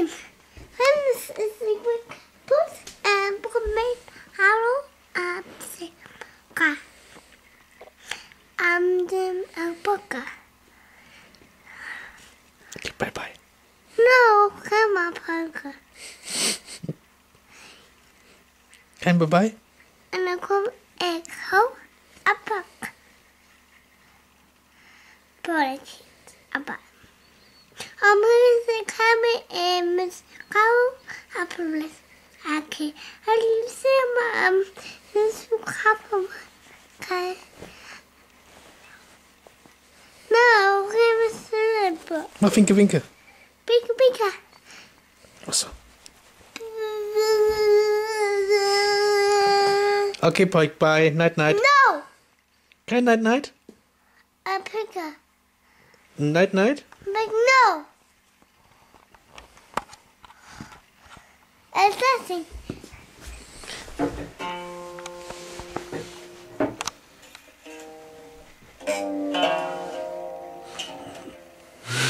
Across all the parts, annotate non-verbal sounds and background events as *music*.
Hey cousin, this is the quick put and book me hello um say ka um then a book. Okay, bye bye. No, come on, poker. Kein Bye-bye? And I come egg hoe a book. Politics about. I'm going to come in Miss Carol Apple. Okay, I see my um this couple. Okay. No, give us a book. Mach Winke, Winke. Bigger, bigger. Achso. Okay, bye bye. Night, night. No, Kein Night, night? a bigger. Night, night? Like no. It's *laughs*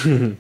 nothing.